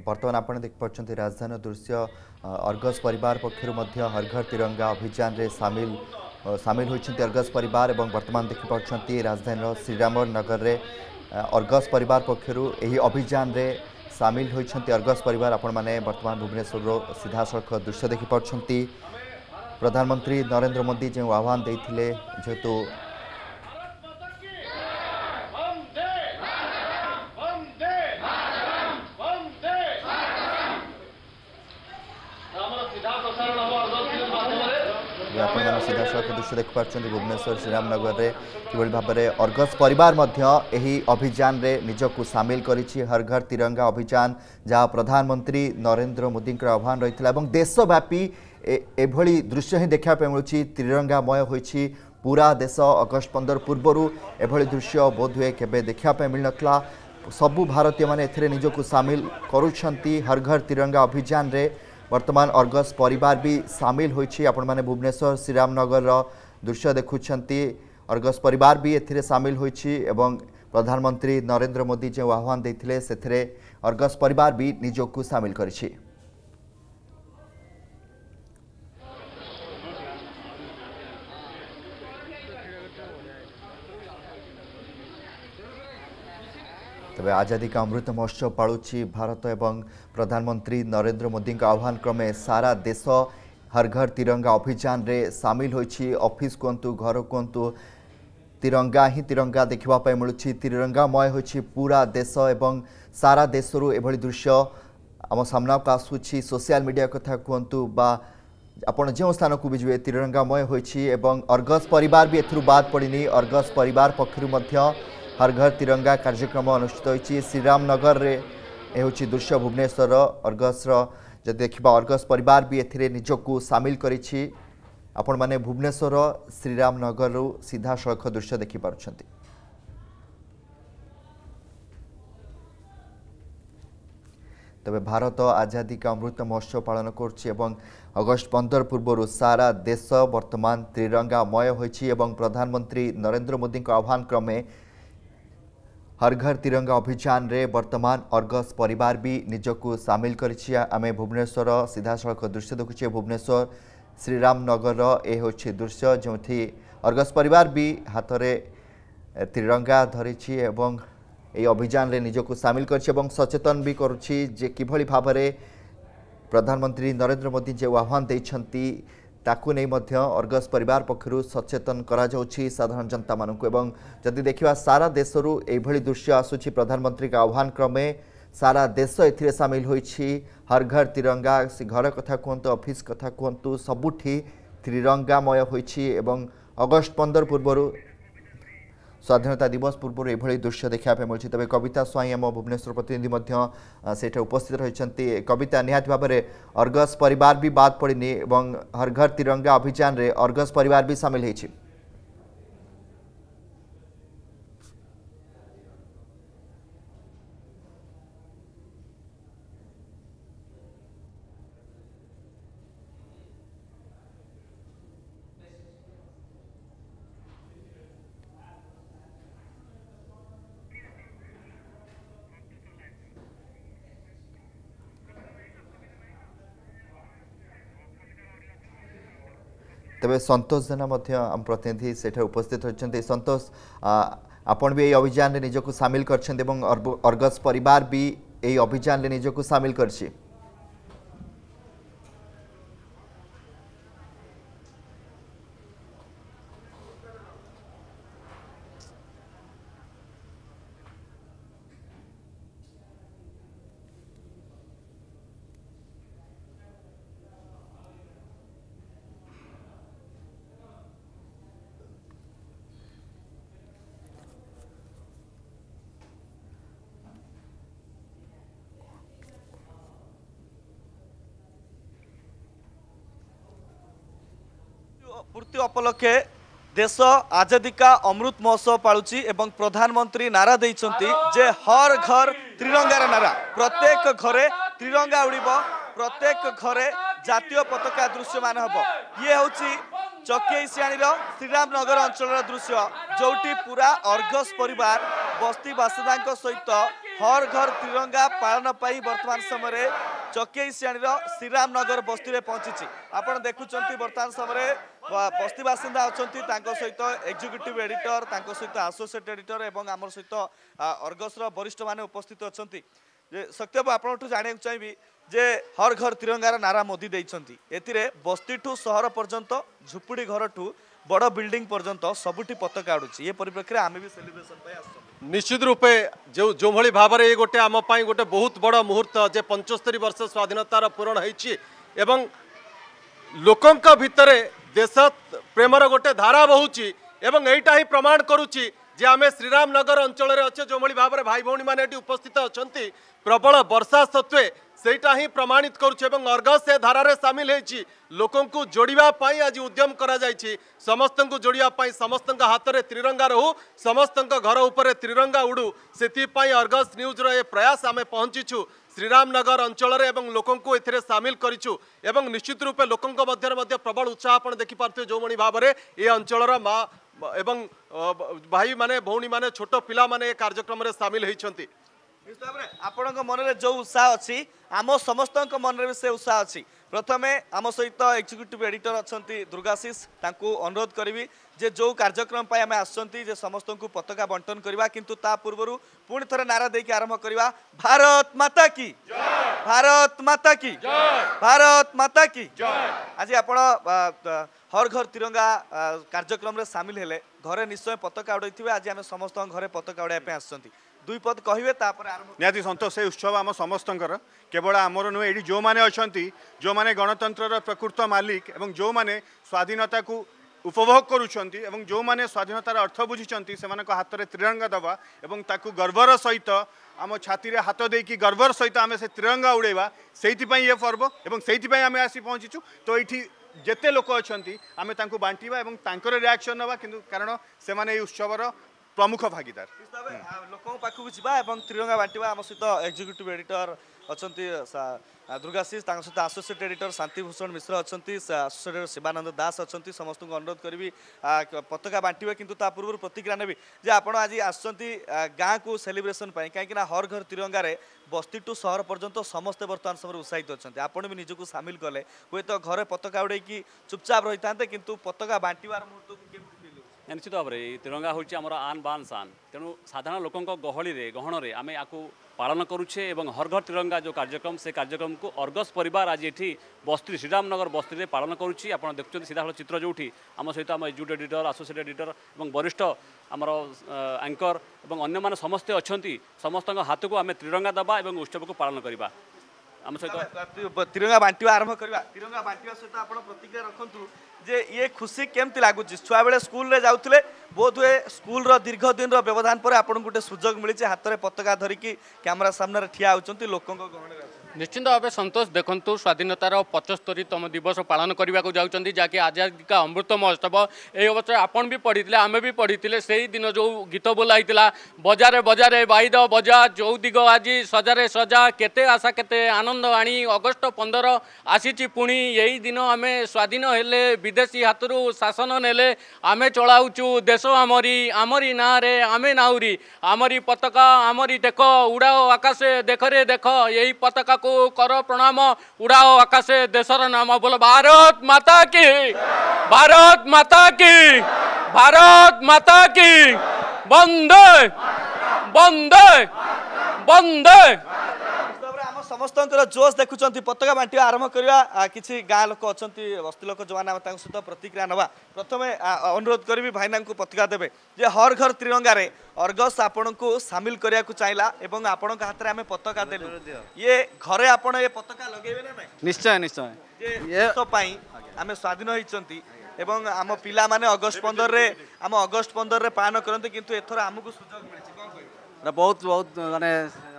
देख आपि राजधानी दृश्य अर्गज परिवार पक्षहरू हर घर तिरङा अभिजान साम सामेल हुन्छ अर्गज परिवार बर्तमान देख पाउँछ राजधानी नगर श्रीरमनगरे अर्गज परिवार पक्षहरू अभिजान सामेल हुन्छ अर्गज परिवार आपत्मा सीधा सिधास दृश्य देखि पाउँछ प्रधानमन्त्री नरेन्द्र मोदी जाउँ आह्वान जे ସିଧାସଳଖ ଦୃଶ୍ୟ ଦେଖିପାରୁଛନ୍ତି ଭୁବନେଶ୍ୱର ଶ୍ରୀରାମନଗରରେ କିଭଳି ଭାବରେ ଅର୍ଗସ୍ ପରିବାର ମଧ୍ୟ ଏହି ଅଭିଯାନରେ ନିଜକୁ ସାମିଲ କରିଛି ହର ଘର ତିରଙ୍ଗା ଅଭିଯାନ ଯାହା ପ୍ରଧାନମନ୍ତ୍ରୀ ନରେନ୍ଦ୍ର ମୋଦିଙ୍କର ଆହ୍ୱାନ ରହିଥିଲା ଏବଂ ଦେଶବ୍ୟାପୀ ଏଭଳି ଦୃଶ୍ୟ ହିଁ ଦେଖିବା ପାଇଁ ମିଳୁଛି ତ୍ରିରଙ୍ଗାମୟ ହୋଇଛି ପୁରା ଦେଶ ଅଗଷ୍ଟ ପନ୍ଦର ପୂର୍ବରୁ ଏଭଳି ଦୃଶ୍ୟ ବୋଧହୁଏ କେବେ ଦେଖିବା ପାଇଁ ମିଳିନଥିଲା ସବୁ ଭାରତୀୟମାନେ ଏଥିରେ ନିଜକୁ ସାମିଲ କରୁଛନ୍ତି ହର ଘର ତିରଙ୍ଗା ଅଭିଯାନରେ बर्तमान अर्गस परिवार भी सामिल होने भुवनेश्वर श्रीरामनगर दृश्य देखुंट अर्गस परिवार भी ए सामिल होती प्रधानमंत्री नरेंद्र मोदी जो आह्वान देते से अर्गस परिवार भी निजक सामिल कर তবে আজাদি কা অমৃত মহোৎসব পাড়ুছি ভারত এবং প্রধানমন্ত্রী নরেন্দ্র মোদী আহ্বান ক্রমে সারা দেশ হর ঘর তিরঙ্গা ଅଭିଯାନରେ সামিল হয়েছি অফিস କୁହନ୍ତୁ ঘর କୁହନ୍ତୁ তিরঙ্গা হি তিরঙ্গা দেখা মিলুছি তিরঙ্গাময় হয়েছে পুরা দেশ এবং সারা দেশর এভাবে দৃশ্য আমার সামনাকে আসুছি সোশিয়াল মিডিয়া কথা কুহতু বা আপনার যে স্থানক যাবে তিরঙ্গাময় হয়েছে এবং অর্গস পরিবার বি এর বাদ পড়িনি অর্গস পরিবার পক্ষ হর ঘর তিরঙ্গা কার্যক্রম অনুষ্ঠিত হয়েছে শ্রীরামনগরের এ হচ্ছে দৃশ্য ভুবনেশ্বর অর্গসর যদি দেখা অর্গস পরিবার বি এতে নিজকু সামিল করেছি আপন মানে ভুবনেশ্বর শ্রীরামনগর সিধাসলখ দৃশ্য দেখিপারুচ্ছেন তবে ভারত আজাদী কা অমৃত মহোৎসব পালন করছে এবং অগস্ট পনেরো পূর্বর সারা দেশ বর্তমান ত্রিরঙ্গাময় হয়েছে এবং প্রধানমন্ত্রী নরেন্দ্র মোদীঙ্ আহ্বান ক্রমে হর ঘর তিরঙ্গা অভিযানরে বর্তমান অর্গস পরিবার বি নিজকু সামিল করেছি আমি ভুবনেশ্বর সিধাসলখ দৃশ্য দেখুছে ভুবনেশ্বর শ্রীরামনগর এ হচ্ছে দৃশ্য যেটি অর্গস পরিবার বি হাতরে তিরঙ্গা ধরিছি এবং এই অভিযানরে নিজকু সামিল করেছি এবং সচেতন বি করুছি যে কিভাবে ভাবে প্রধানমন্ত্রী নরেন্দ্র মোদী যে আহ্বান দিয়েছেন ତାକୁ ନେଇ ମଧ୍ୟ ଅର୍ଗସ ପରିବାର ପକ୍ଷରୁ ସଚେତନ କରାଯାଉଛି ସାଧାରଣ ଜନତାମାନଙ୍କୁ ଏବଂ ଯଦି ଦେଖିବା ସାରା ଦେଶରୁ ଏଇଭଳି ଦୃଶ୍ୟ ଆସୁଛି ପ୍ରଧାନମନ୍ତ୍ରୀଙ୍କ ଆହ୍ୱାନ କ୍ରମେ ସାରା ଦେଶ ଏଥିରେ ସାମିଲ ହୋଇଛି ହର ଘର ତିରଙ୍ଗା ସେ ଘର କଥା କୁହନ୍ତୁ ଅଫିସ୍ କଥା କୁହନ୍ତୁ ସବୁଠି ତ୍ରିରଙ୍ଗାମୟ ହୋଇଛି ଏବଂ ଅଗଷ୍ଟ ପନ୍ଦର ପୂର୍ବରୁ ସ୍ୱାଧୀନତା ଦିବସ ପୂର୍ବରୁ ଏଭଳି ଦୃଶ୍ୟ ଦେଖିବା ପାଇଁ ମିଳିଛି ତେବେ କବିତା ସ୍ୱାଇଁ ଆମ ଭୁବନେଶ୍ୱର ପ୍ରତିନିଧି ମଧ୍ୟ ସେଠାରେ ଉପସ୍ଥିତ ରହିଛନ୍ତି କବିତା ନିହାତି ଭାବରେ ଅର୍ଗସ୍ ପରିବାର ବି ବାଦ୍ ପଡ଼ିନି ଏବଂ ହର ଘର ତିରଙ୍ଗା ଅଭିଯାନରେ ଅର୍ଗସ୍ ପରିବାର ବି ସାମିଲ ହେଇଛି ତେବେ ସନ୍ତୋଷ ଜେନା ମଧ୍ୟ ଆମ ପ୍ରତିନିଧି ସେଠାରେ ଉପସ୍ଥିତ ହୋଇଛନ୍ତି ସନ୍ତୋଷ ଆପଣ ବି ଏହି ଅଭିଯାନରେ ନିଜକୁ ସାମିଲ କରିଛନ୍ତି ଏବଂ ଅର୍ଗସ ପରିବାର ବି ଏହି ଅଭିଯାନରେ ନିଜକୁ ସାମିଲ କରିଛି पूर्ति अपलक्षे देश आजादिका अमृत महोत्सव एवं प्रधानमन्त्री नारा दिन जे हर घर त्रिङ्गार नारा प्रत्येक घर त्रिङ्गा उडिब प्रत्येक घर जातीय पताका दृश्यमान हे यी चकेसिया र श्रीरमनगर अञ्चल दृश्य जोटि पूरा अर्घस परिवार बस्ती बासिन्दा सहित ହର୍ ଘର ତ୍ରିରଙ୍ଗା ପାଳନ ପାଇଁ ବର୍ତ୍ତମାନ ସମୟରେ ଚକେଇ ଶ୍ରେଣୀର ଶ୍ରୀରାମନଗର ବସ୍ତିରେ ପହଞ୍ଚିଛି ଆପଣ ଦେଖୁଛନ୍ତି ବର୍ତ୍ତମାନ ସମୟରେ ବସ୍ତି ବାସିନ୍ଦା ଅଛନ୍ତି ତାଙ୍କ ସହିତ ଏକ୍ଜିକ୍ୟୁଟିଭ୍ ଏଡିଟର ତାଙ୍କ ସହିତ ଆସୋସିଏଟ୍ ଏଡିଟର ଏବଂ ଆମର ସହିତ ଅର୍ଗସ୍ର ବରିଷ୍ଠମାନେ ଉପସ୍ଥିତ ଅଛନ୍ତି ଯେ ସତ୍ୟବ ଆପଣଙ୍କଠୁ ଜାଣିବାକୁ ଚାହିଁବି ଯେ ହର୍ ଘର ତ୍ରିରଙ୍ଗାର ନାରା ମୋଦି ଦେଇଛନ୍ତି ଏଥିରେ ବସ୍ତିଠୁ ସହର ପର୍ଯ୍ୟନ୍ତ ଝୁପୁଡ଼ି ଘରଠୁ বড় বিল্ডিং পর্যন্ত সবুটি পতাকা আড়ুছি এ পরিপ্রেক্ষীরে আমি বি সেলিব্রেশন পাই আসছি নিশ্চিত রূপে যে যেভাবে ভাবে এ গোটে আম পাই গোটে বহুত বড় মুহূর্ত যে পঞ্চস্তরি বর্ষ স্বাধীনতার পূরণ হয়েছি এবং লোকঙ্ক ভিতরে দেশ প্রেমর গোটে ধারা বহুছি এবং এইটা হি প্রমাণ করুছি যে আমি শ্রীরামনগর অঞ্চলের অছে যেভাবে ভাবে ভাই ভৌণী মানে এটি উপস্থিত অনেক প্রবল বর্ষা সত্ত্বে सेटा ही प्रमाणित करगस ए धारा सामिल होोड़ापी आज उद्यम कर समस्त को जोड़ापाई समस्त हाथ में त्रिरंगा रो समस्त घर उपर त्रिरंगा उड़ू से अर्गस न्यूज्र ये प्रयास आम पहुँचीचु श्रीरामनगर अंचल एवं लोकं सामिल करश्चित रूपे लोकों मध्य प्रबल उत्साह आप देखिपुर जो भाई भाव में ये अंचल माँ एवं भाई मैंने भौणी मैंने छोट पाने कार्यक्रम सामिल होती ଆପଣଙ୍କ ମନରେ ଯେଉଁ ଉତ୍ସାହ ଅଛି ଆମ ସମସ୍ତଙ୍କ ମନରେ ବି ସେ ଉତ୍ସାହ ଅଛି ପ୍ରଥମେ ଆମ ସହିତ ଏକ୍ଜିକ୍ୟୁଟିଭ୍ ଏଡିଟର୍ ଅଛନ୍ତି ଦୁର୍ଗାଶିଷ ତାଙ୍କୁ ଅନୁରୋଧ କରିବି ଯେ ଯେଉଁ କାର୍ଯ୍ୟକ୍ରମ ପାଇଁ ଆମେ ଆସୁଛନ୍ତି ଯେ ସମସ୍ତଙ୍କୁ ପତାକା ବଣ୍ଟନ କରିବା କିନ୍ତୁ ତା ପୂର୍ବରୁ ପୁଣି ଥରେ ନାରା ଦେଇକି ଆରମ୍ଭ କରିବା ଭାରତ ମାତା କି ଭାରତ ମାତା କି ଭାରତ ମାତା କି ଆଜି ଆପଣ ହର ଘର ତିରଙ୍ଗା କାର୍ଯ୍ୟକ୍ରମରେ ସାମିଲ ହେଲେ ଘରେ ନିଶ୍ଚୟ ପତାକା ଉଡ଼ାଇଥିବେ ଆଜି ଆମେ ସମସ୍ତଙ୍କ ଘରେ ପତାକା ଉଡ଼ାଇବା ପାଇଁ ଆସୁଛନ୍ତି ଦୁଇ ପଦ କହିବେ ତାପରେ ନିହାତି ସନ୍ତୋଷ ସେ ଉତ୍ସବ ଆମ ସମସ୍ତଙ୍କର କେବଳ ଆମର ନୁହେଁ ଏଇଠି ଯେଉଁମାନେ ଅଛନ୍ତି ଯେଉଁମାନେ ଗଣତନ୍ତ୍ରର ପ୍ରକୃତ ମାଲିକ ଏବଂ ଯେଉଁମାନେ ସ୍ୱାଧୀନତାକୁ ଉପଭୋଗ କରୁଛନ୍ତି ଏବଂ ଯେଉଁମାନେ ସ୍ୱାଧୀନତାର ଅର୍ଥ ବୁଝିଛନ୍ତି ସେମାନଙ୍କ ହାତରେ ତ୍ରିରଙ୍ଗା ଦେବା ଏବଂ ତାକୁ ଗର୍ବର ସହିତ ଆମ ଛାତିରେ ହାତ ଦେଇକି ଗର୍ବର ସହିତ ଆମେ ସେ ତ୍ରିରଙ୍ଗା ଉଡ଼େଇବା ସେଇଥିପାଇଁ ଇଏ ପର୍ବ ଏବଂ ସେଇଥିପାଇଁ ଆମେ ଆସି ପହଞ୍ଚିଛୁ ତ ଏଇଠି ଯେତେ ଲୋକ ଅଛନ୍ତି ଆମେ ତାଙ୍କୁ ବାଣ୍ଟିବା ଏବଂ ତାଙ୍କର ରିଆକ୍ସନ୍ ନେବା କିନ୍ତୁ କାରଣ ସେମାନେ ଏଇ ଉତ୍ସବର ପ୍ରମୁଖ ଭାଗିଦାର ଲୋକଙ୍କ ପାଖକୁ ଯିବା ଏବଂ ତ୍ରିରଙ୍ଗା ବାଣ୍ଟିବା ଆମ ସହିତ ଏକ୍ଜିକ୍ୟୁଟିଭ୍ ଏଡିଟର ଅଛନ୍ତି ଦୁର୍ଗାଶିଷ ତାଙ୍କ ସହିତ ଆସୋସିଏଟ୍ ଏଡିଟର ଶାନ୍ତିଭୂଷଣ ମିଶ୍ର ଅଛନ୍ତି ଆସୋସିଏଟ୍ ଶିବାନନ୍ଦ ଦାସ ଅଛନ୍ତି ସମସ୍ତଙ୍କୁ ଅନୁରୋଧ କରିବି ପତାକା ବାଣ୍ଟିବେ କିନ୍ତୁ ତା ପୂର୍ବରୁ ପ୍ରତିକ୍ରିୟା ନେବି ଯେ ଆପଣ ଆଜି ଆସୁଛନ୍ତି ଗାଁକୁ ସେଲିବ୍ରେସନ୍ ପାଇଁ କାହିଁକିନା ହର ଘର ତ୍ରିରଙ୍ଗାରେ ବସ୍ତି ଟୁ ସହର ପର୍ଯ୍ୟନ୍ତ ସମସ୍ତେ ବର୍ତ୍ତମାନ ସମୟରେ ଉତ୍ସାହିତ ଅଛନ୍ତି ଆପଣ ବି ନିଜକୁ ସାମିଲ କଲେ ହୁଏତ ଘରେ ପତାକା ଉଡ଼େଇକି ଚୁପଚାପ ରହିଥାନ୍ତେ କିନ୍ତୁ ପତାକା ବାଣ୍ଟିବାର ମୁହୂର୍ତ୍ତକୁ ନିଶ୍ଚିତ ଭାବରେ ତ୍ରିରଙ୍ଗା ହେଉଛି ଆମର ଆନ୍ ବାନ୍ ସାନ୍ ତେଣୁ ସାଧାରଣ ଲୋକଙ୍କ ଗହଳିରେ ଗହଣରେ ଆମେ ୟାକୁ ପାଳନ କରୁଛେ ଏବଂ ହର ଘର ତ୍ରିରଙ୍ଗା ଯେଉଁ କାର୍ଯ୍ୟକ୍ରମ ସେ କାର୍ଯ୍ୟକ୍ରମକୁ ଅର୍ଗସ ପରିବାର ଆଜି ଏଠି ବସ୍ତ୍ରୀ ଶ୍ରୀରାମନଗର ବସ୍ତ୍ରୀରେ ପାଳନ କରୁଛି ଆପଣ ଦେଖୁଛନ୍ତି ସିଧାସଳ ଚିତ୍ର ଯେଉଁଠି ଆମ ସହିତ ଆମ ଏଜୁଡ଼ ଏଡିଟର ଆସୋସିଏଟ୍ ଏଡିଟର ଏବଂ ବରିଷ୍ଠ ଆମର ଆଙ୍କର ଏବଂ ଅନ୍ୟମାନେ ସମସ୍ତେ ଅଛନ୍ତି ସମସ୍ତଙ୍କ ହାତକୁ ଆମେ ତ୍ରିରଙ୍ଗା ଦେବା ଏବଂ ଉତ୍ସବକୁ ପାଳନ କରିବା ଆମ ସହିତ ତ୍ରିରଙ୍ଗା ବାଣ୍ଟିବା ଆରମ୍ଭ କରିବା ତ୍ରିରଙ୍ଗା ବାଣ୍ଟିବା ସହିତ ଆପଣ ପ୍ରତିକ୍ରିୟା ରଖନ୍ତୁ ଯେ ଇଏ ଖୁସି କେମିତି ଲାଗୁଛି ଛୁଆବେଳେ ସ୍କୁଲରେ ଯାଉଥିଲେ ବୋଧହୁଏ ସ୍କୁଲର ଦୀର୍ଘ ଦିନର ବ୍ୟବଧାନ ପରେ ଆପଣଙ୍କୁ ଗୋଟେ ସୁଯୋଗ ମିଳିଛି ହାତରେ ପତାକା ଧରିକି କ୍ୟାମେରା ସାମ୍ନାରେ ଠିଆ ହେଉଛନ୍ତି ଲୋକଙ୍କ ଗହଣରେ ନିଶ୍ଚିତ ଭାବେ ସନ୍ତୋଷ ଦେଖନ୍ତୁ ସ୍ୱାଧୀନତାର ପଚସ୍ତରୀତମ ଦିବସ ପାଳନ କରିବାକୁ ଯାଉଛନ୍ତି ଯାହାକି ଆଜାଦି କା ଅମୃତ ମହୋତ୍ସବ ଏହି ଅବସରରେ ଆପଣ ବି ପଢ଼ିଥିଲେ ଆମେ ବି ପଢ଼ିଥିଲେ ସେଇ ଦିନ ଯେଉଁ ଗୀତ ବୋଲା ହେଇଥିଲା ବଜାରେ ବଜାରେ ବାଇଦ ବଜା ଯେଉଁ ଦିଗ ଆଜି ସଜାରେ ସଜା କେତେ ଆଶା କେତେ ଆନନ୍ଦ ଆଣି ଅଗଷ୍ଟ ପନ୍ଦର ଆସିଛି ପୁଣି ଏଇ ଦିନ ଆମେ ସ୍ୱାଧୀନ ହେଲେ ବିଦେଶୀ ହାତରୁ ଶାସନ ନେଲେ ଆମେ ଚଳାଉଛୁ ଦେଶ ଆମରି ଆମରି ନାଁରେ ଆମେ ନାହୁରି ଆମରି ପତାକା ଆମରି ଦେଖ ଉଡ଼ାଓ ଆକାଶେ ଦେଖରେ ଦେଖ ଏହି ପତାକା को कर प्रणाम उड़ाओ आकाशे देशर नाम बोल भारत माता की भारत माता की भारत माता की बंदे बंदे बंदे ସମସ୍ତଙ୍କର ଜୋସ୍ ଦେଖୁଛନ୍ତି ପତାକା ବାଣ୍ଟିବା ଆରମ୍ଭ କରିବା କିଛି ଗାଁ ଲୋକ ଅଛନ୍ତି ବସ୍ତି ଲୋକ ଯେଉଁମାନେ ଆମେ ତାଙ୍କ ସହିତ ପ୍ରତିକ୍ରିୟା ନେବା ପ୍ରଥମେ ଅନୁରୋଧ କରିବି ଭାଇନାଙ୍କୁ ପତାକା ଦେବେ ଯେ ହର୍ ଘର ତ୍ରିରଙ୍ଗାରେ ଅର୍ଗସ୍ ଆପଣଙ୍କୁ ସାମିଲ କରିବାକୁ ଚାହିଁଲା ଏବଂ ଆପଣଙ୍କ ହାତରେ ଆମେ ପତାକା ଦେଲୁ ଇଏ ଘରେ ଆପଣ ଏ ପତାକା ଲଗେଇବେ ନା ନାଇଁ ନିଶ୍ଚୟ ନିଶ୍ଚୟ ପାଇଁ ଆମେ ସ୍ୱାଧୀନ ହେଇଛନ୍ତି ଏବଂ ଆମ ପିଲାମାନେ ଅଗଷ୍ଟ ପନ୍ଦରରେ ଆମ ଅଗଷ୍ଟ ପନ୍ଦରରେ ପାଳନ କରନ୍ତି କିନ୍ତୁ ଏଥର ଆମକୁ ସୁଯୋଗ ମିଳିଛି କ'ଣ କହିବେ ବହୁତ ବହୁତ मानने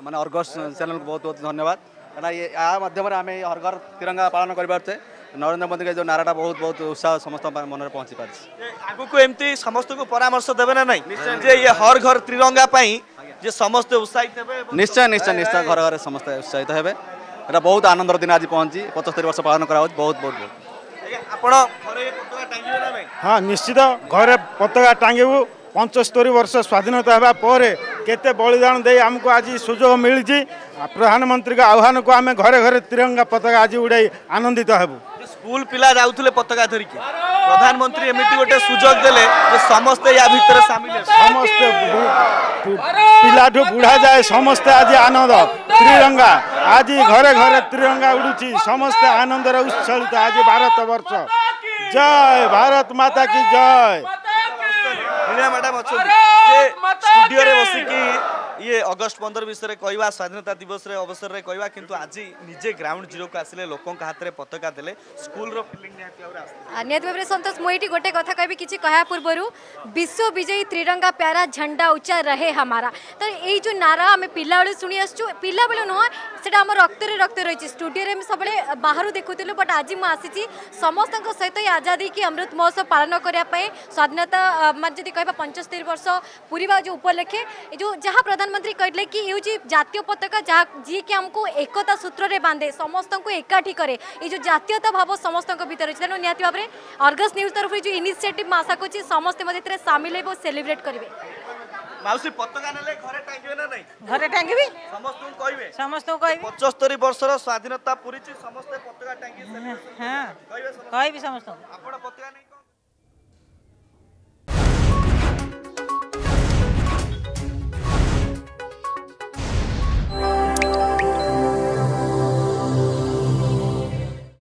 मानने अर्गस चैनल को बहुत बहुत धन्यवाद અને આ આ માધ્યમરે અમે હર ઘર તિરંગા પાલન કરી પર છે નરેન્દ્ર મોદી કા જો નારાડા બહુત બહુત ઉत्साહ સમસ્ત મન પર પહોંચી પાર છે આગુકુ એમતી સમસ્ત કુ પરામર્શ દેબે ને નહીં જે યે હર ઘર તિરંગા પઈ જે સમસ્ત ઉસાઈ દેબે નિશ્ચય નિશ્ચય નિશ્ચય ઘર ઘર સમસ્ત ઉસાઈત હેબે એ બહુત આનંદર દિન આજી પહોંચી 75 વર્ષ પાલન કરા બહુત બહુત આપણો ઘરે પતગા ટાંગી હે ને હા નિશ્ચિત ઘરે પતગા ટાંગે पञ्चस्तोरी वर्ष स्वाधीनता हेपे बलिदान आमको आज सुजोग मिलि प्रधानमन्त्रीको आह्वानको आम घर घर तिरंगा पता आज उडाइ आनन्दित हे स् पिया पताका धरिक प्रधानमन्त्री सुझो समस्त या सामिल समस्ते पिला ठु बुढा जाए समस्त आज आनन्द त्रिङ्गा आज घर घर त्रिरङा उडु समस्ते आनन्द र उत्स आज वर्ष जय भारत माता की जय ମ୍ୟାଡ଼ାମ୍ ଅଛନ୍ତି ସ୍ଟୁଡ଼ିଓରେ ବସିକି ये अगस्ट पंदर विषय में कहवा स्वाधीनता दिवस अवसर में कहवा किंतु आज निजे ग्राउंड जीरो को आसे लोक हाथ में पता दे स्कूल रो फीलिंग निहत भाव संतोष मुझे गोटे कथ कह कि कह पूर्व विश्व विजयी त्रिरंगा प्यारा झंडा उचा रहे हमारा तो यही जो नारा आम पाबे शुणी आस पा बेलू नुह से आम रक्त रक्त रही स्टूडियो में सब बाहर देखुलू बट आज मुझे समस्त सहित ये आजादी की अमृत महोत्सव पालन करने स्वाधीनता मैं जी कह पंचस्तरी वर्ष पूरी जो उपलक्षे जो जहाँ प्रधान ପ୍ରଧାନମନ୍ତ୍ରୀ କହିଲେ କି ହେଉଛି ଜାତୀୟ ପତାକା ଯାହା ଯିଏକି ଆମକୁ ଏକତା ସୂତ୍ରରେ ବାନ୍ଧେ ସମସ୍ତଙ୍କୁ ଏକାଠି କରେ ଏଇ ଯେଉଁ ଜାତୀୟତା ଭାବ ସମସ୍ତଙ୍କ ଭିତରେ ଅଛି ତେଣୁ ନିହାତି ଭାବରେ ଅର୍ଗସ୍ ନ୍ୟୁଜ୍ ତରଫରୁ ଯେଉଁ ଇନିସିଏଟିଭ୍ ମୁଁ ଆଶା କରୁଛି ସମସ୍ତେ ମଧ୍ୟ ଏଥିରେ ସାମିଲ ହେବେ ଓ ସେଲିବ୍ରେଟ୍ କରିବେ ମାଉସୀ ପତାକା ନେଲେ ଘରେ ଟାଙ୍ଗିବେ ନା ନାହିଁ ଘରେ ଟାଙ୍ଗିବି ସମସ୍ତଙ୍କୁ କହିବେ ସମସ୍ତଙ୍କୁ କହିବେ ପଞ୍ଚସ୍ତରୀ ବର୍ଷର ସ୍ୱାଧୀନତା ପୁରିଛି ସମସ୍ତେ ପତାକା ଟାଙ୍ଗି କହିବେ ସମସ୍ତଙ୍କୁ ଆପଣ ପତାକା ନେଇ